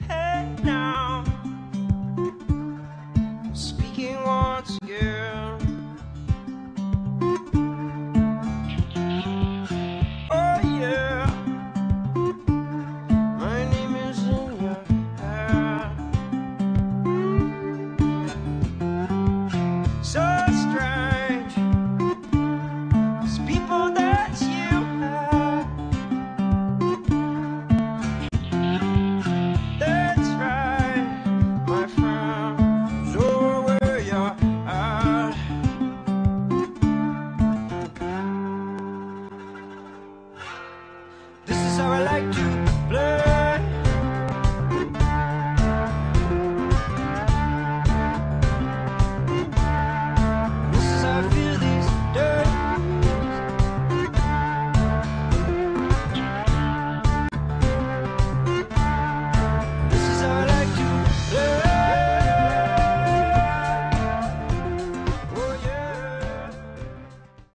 Hey.